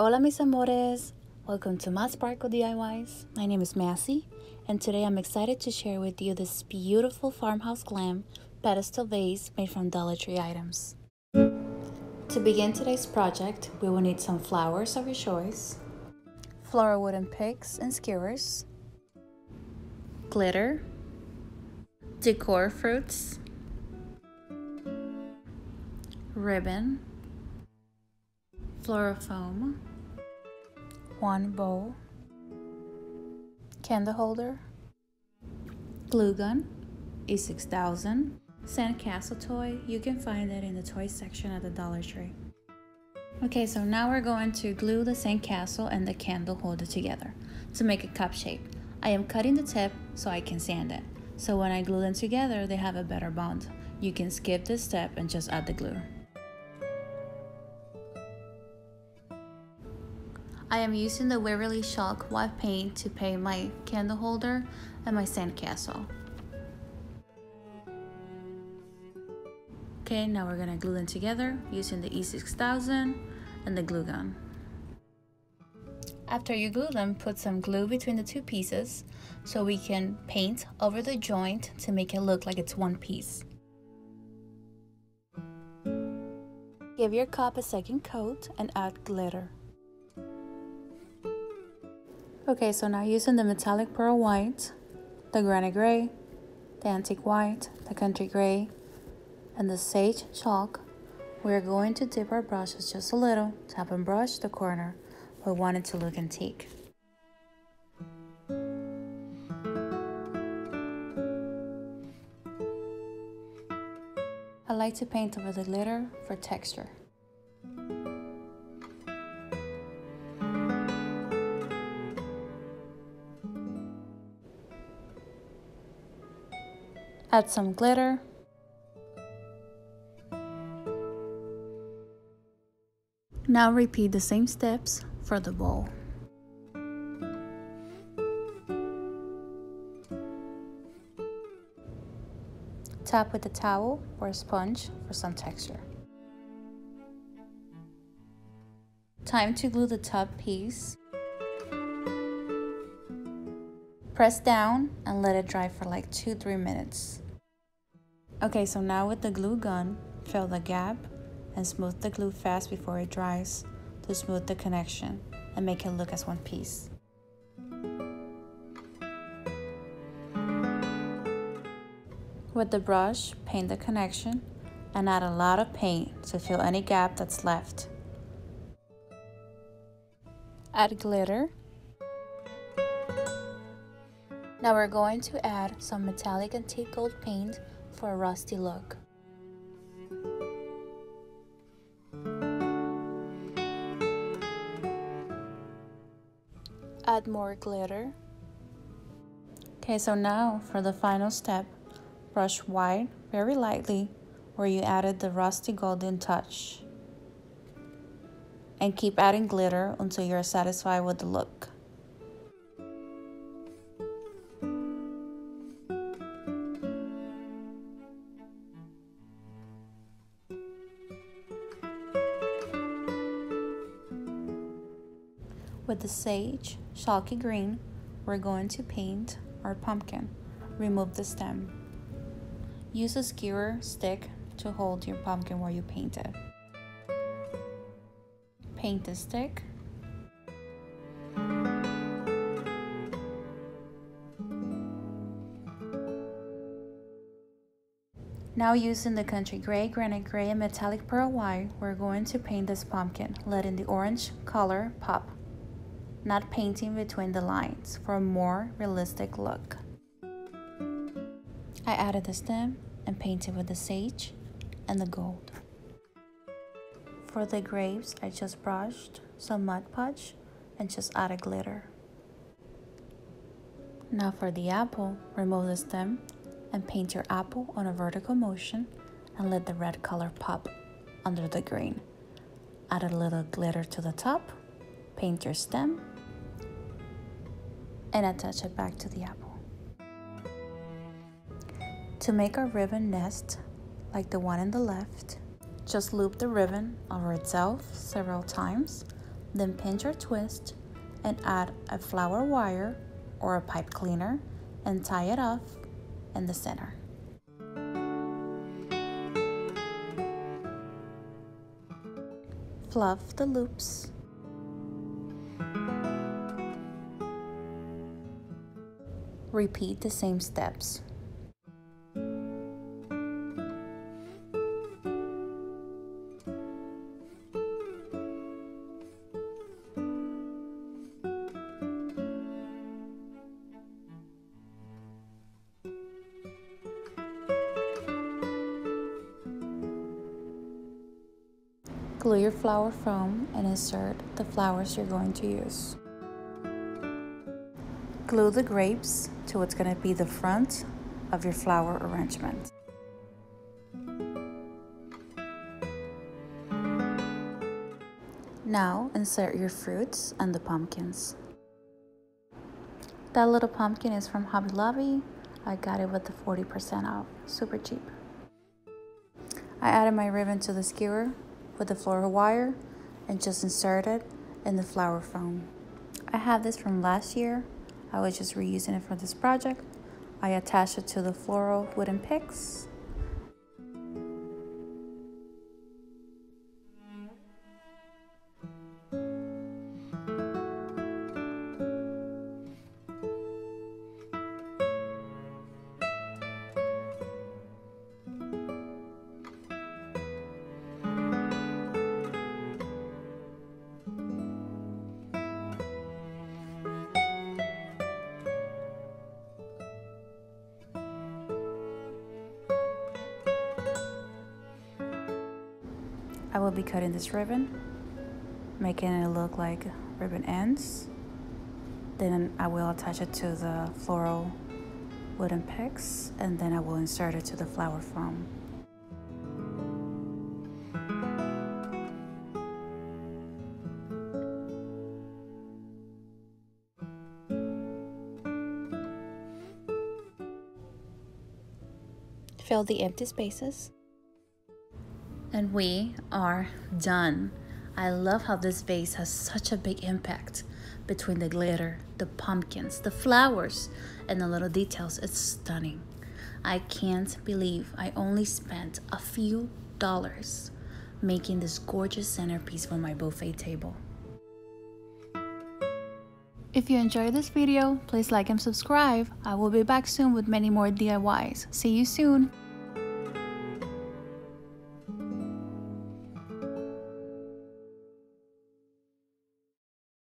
Hola mis amores! Welcome to Masparkle DIYs. My name is Massi and today I'm excited to share with you this beautiful farmhouse glam pedestal vase made from Dollar Tree items. To begin today's project, we will need some flowers of your choice, floral wooden picks and skewers, glitter, decor fruits, ribbon, floral foam, one bowl, candle holder, glue gun, E6000, sandcastle toy. You can find it in the toy section at the Dollar Tree. Okay, so now we're going to glue the sandcastle and the candle holder together to make a cup shape. I am cutting the tip so I can sand it. So when I glue them together, they have a better bond. You can skip this step and just add the glue. I am using the Waverly Chalk white paint to paint my candle holder and my sandcastle. Okay, now we're gonna glue them together using the E6000 and the glue gun. After you glue them, put some glue between the two pieces so we can paint over the joint to make it look like it's one piece. Give your cup a second coat and add glitter. Okay, so now using the metallic pearl white, the granite gray, the antique white, the country gray, and the sage chalk, we're going to dip our brushes just a little, tap and brush the corner. We want it to look antique. I like to paint over the glitter for texture. Add some glitter. Now repeat the same steps for the bowl. Tap with a towel or a sponge for some texture. Time to glue the top piece. Press down and let it dry for like 2-3 minutes. Okay, so now with the glue gun, fill the gap and smooth the glue fast before it dries to smooth the connection and make it look as one piece. With the brush, paint the connection and add a lot of paint to fill any gap that's left. Add glitter. Now we're going to add some metallic antique gold paint for a rusty look. Add more glitter. Okay, so now for the final step, brush white very lightly where you added the rusty golden touch. And keep adding glitter until you're satisfied with the look. With the sage, chalky green, we're going to paint our pumpkin. Remove the stem. Use a skewer stick to hold your pumpkin while you paint it. Paint the stick. Now using the country gray, granite gray, and metallic pearl white, we're going to paint this pumpkin, letting the orange color pop not painting between the lines for a more realistic look. I added the stem and painted with the sage and the gold. For the grapes, I just brushed some Mod Podge and just added glitter. Now for the apple, remove the stem and paint your apple on a vertical motion and let the red color pop under the green. Add a little glitter to the top, paint your stem, and attach it back to the apple. To make our ribbon nest, like the one in the left, just loop the ribbon over itself several times, Then pinch or twist and add a flower wire or a pipe cleaner and tie it off in the center. Fluff the loops. Repeat the same steps. Glue your flower foam and insert the flowers you're going to use. Glue the grapes to what's going to be the front of your flower arrangement. Now insert your fruits and the pumpkins. That little pumpkin is from Hobby Lobby. I got it with the 40% off, super cheap. I added my ribbon to the skewer with the floral wire and just inserted in the flower foam. I have this from last year. I was just reusing it for this project. I attached it to the floral wooden picks I will be cutting this ribbon, making it look like ribbon ends. Then I will attach it to the floral wooden pegs and then I will insert it to the flower foam. Fill the empty spaces and we are done. I love how this vase has such a big impact between the glitter, the pumpkins, the flowers, and the little details. It's stunning. I can't believe I only spent a few dollars making this gorgeous centerpiece for my buffet table. If you enjoyed this video, please like and subscribe. I will be back soon with many more DIYs. See you soon!